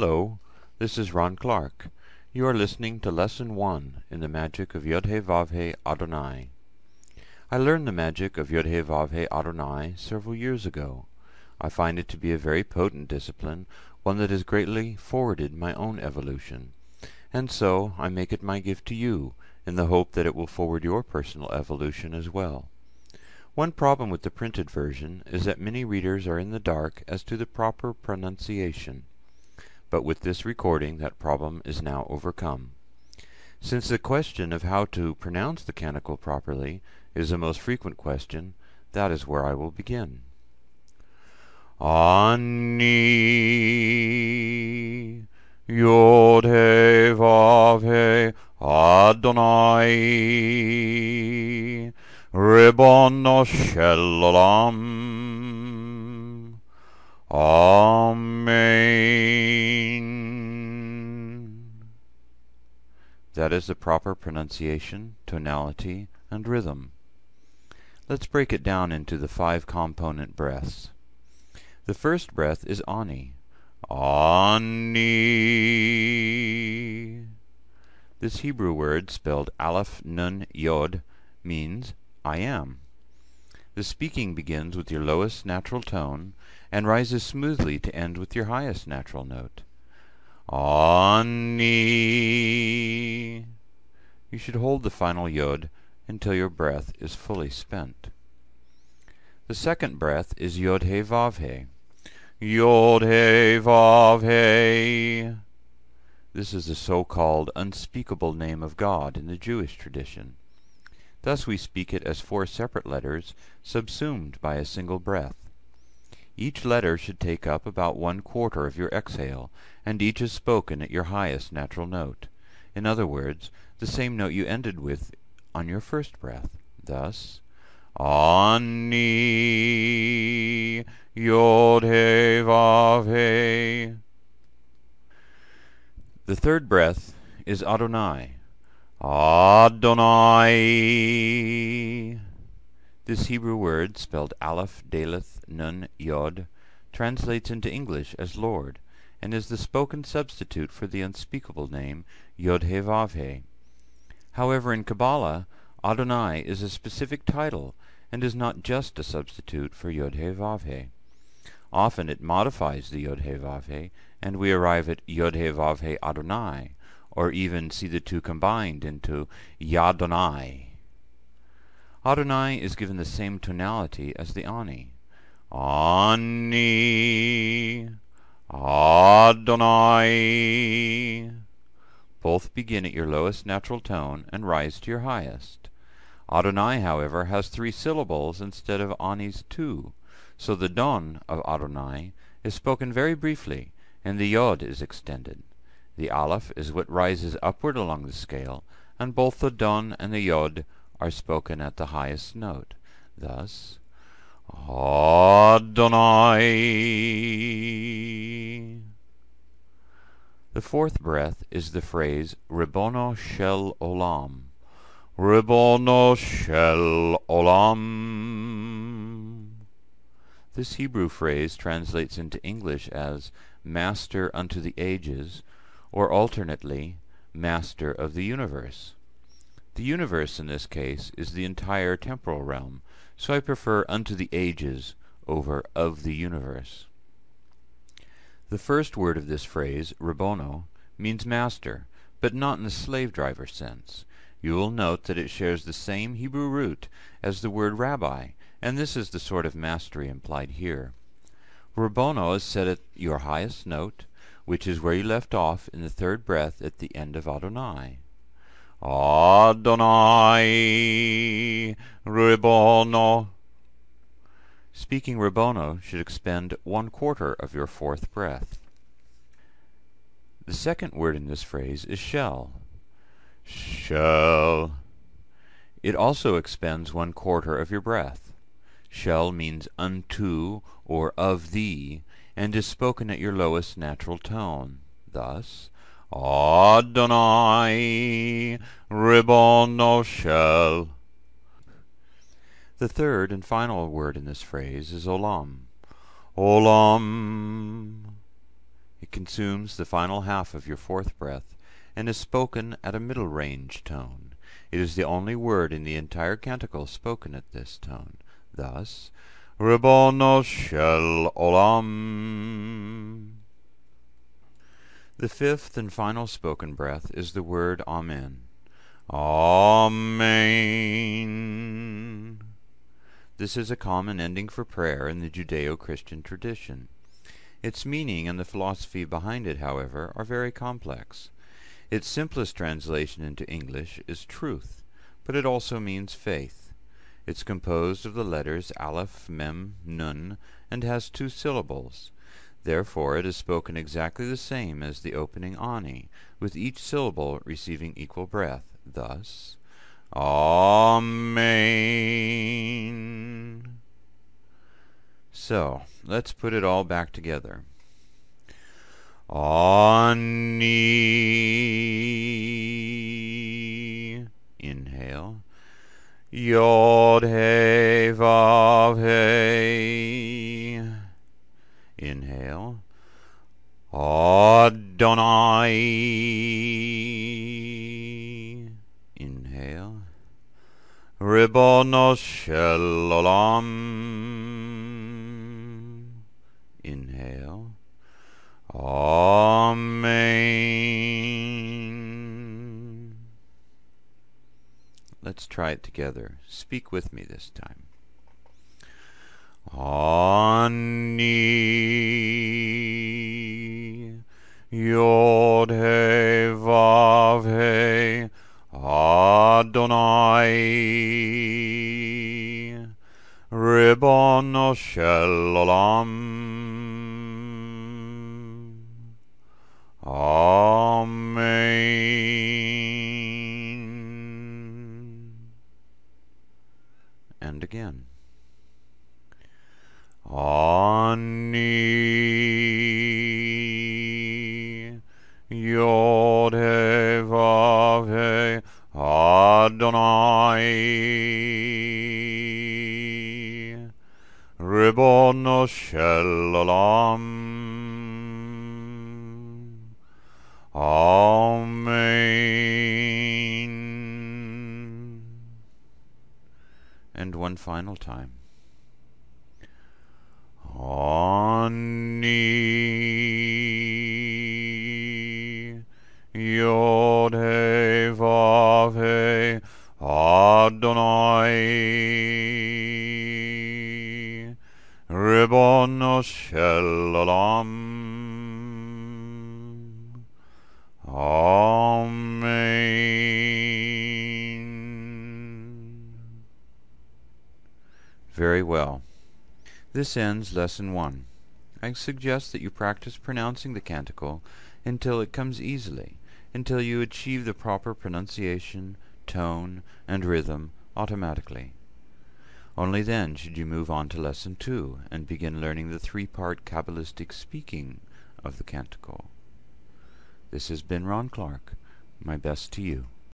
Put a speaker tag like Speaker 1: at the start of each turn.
Speaker 1: Hello, this is Rawn Clark. You are listening to Lesson 1 in the Magic of Yod-Heh-Vav-Heh Adonai. I learned the magic of Yod-Heh-Vav-Heh Adonai several years ago. I find it to be a very potent discipline, one that has greatly forwarded my own evolution. And so I make it my gift to you, in the hope that it will forward your personal evolution as well. One problem with the printed version is that many readers are in the dark as to the proper pronunciation. But with this recording that problem is now overcome. Since the question of how to pronounce the canticle properly is a most frequent question, that is where I will begin. Ani Yod He Vav He Adonai Ribono Shel Amen. That is the proper pronunciation, tonality, and rhythm. Let's break it down into the five component breaths. The first breath is ani. Ani. This Hebrew word, spelled Aleph Nun Yod, means I am. The speaking begins with your lowest natural tone and rises smoothly to end with your highest natural note. Ani. You should hold the final yod until your breath is fully spent. The second breath is Yod He Vav He. Yod He Vav He. This is the so-called unspeakable name of God in the Jewish tradition. Thus we speak it as four separate letters subsumed by a single breath. Each letter should take up about one quarter of your exhale, and each is spoken at your highest natural note. In other words, the same note you ended with on your first breath. Thus, Ani Yod He Vav He. The third breath is Adonai. Adonai. This Hebrew word, spelled Aleph, Daleth, Nun, Yod, translates into English as Lord, and is the spoken substitute for the unspeakable name Yod He Vav He. However, in Kabbalah, Adonai is a specific title and is not just a substitute for Yod He Vav He. Often it modifies the Yod He Vav He, and we arrive at Yod He Vav He Adonai, or even see the two combined into Yadonai. Adonai is given the same tonality as the Ani. Ani, Adonai. Both begin at your lowest natural tone and rise to your highest. Adonai, however, has three syllables instead of Ani's two, so the Don of Adonai is spoken very briefly, and the Yod is extended. The Aleph is what rises upward along the scale, and both the Don and the Yod are spoken at the highest note. Thus, Adonai. The fourth breath is the phrase Ribono Shel Olam. Ribono Shel Olam. This Hebrew phrase translates into English as Master unto the ages, or alternately, Master of the universe. The universe in this case is the entire temporal realm, so I prefer unto the ages over of the universe. The first word of this phrase, Ribono, means master, but not in the slave driver sense. You will note that it shares the same Hebrew root as the word rabbi, and this is the sort of mastery implied here. Ribono is set at your highest note, which is where you left off in the third breath at the end of Adonai. Adonai Ribono. Speaking Ribono should expend one quarter of your fourth breath. The second word in this phrase is shel. Shel. It also expends one quarter of your breath. Shel means unto or of thee, and is spoken at your lowest natural tone. Thus, Adonai Ribono Shel. The third and final word in this phrase is olam. Olam. It consumes the final half of your fourth breath, and is spoken at a middle range tone. It is the only word in the entire canticle spoken at this tone. Thus, Ribono shel olam. The fifth and final spoken breath is the word Amen. Amen. This is a common ending for prayer in the Judeo-Christian tradition. Its meaning and the philosophy behind it, however, are very complex. Its simplest translation into English is truth, but it also means faith. It's composed of the letters Aleph, Mem, Nun, and has two syllables. Therefore it is spoken exactly the same as the opening Ani, with each syllable receiving equal breath. Thus, Amen. So, let's put it all back together. Ani. Inhale. Yod He Ribono. Inhale. Amen. Let's try it together. Speak with me this time. Ani Yod He Vav He Adonai Ribono Shel Olam Amen. And again. Ani Shel Amen. And one final time. Ani Yod Ribono Shel Amen. Very well. This ends Lesson 1. I suggest that you practice pronouncing the canticle until it comes easily, until you achieve the proper pronunciation, tone, and rhythm automatically. Only then should you move on to Lesson 2 and begin learning the three-part Kabbalistic speaking of the canticle. This has been Rawn Clark. My best to you.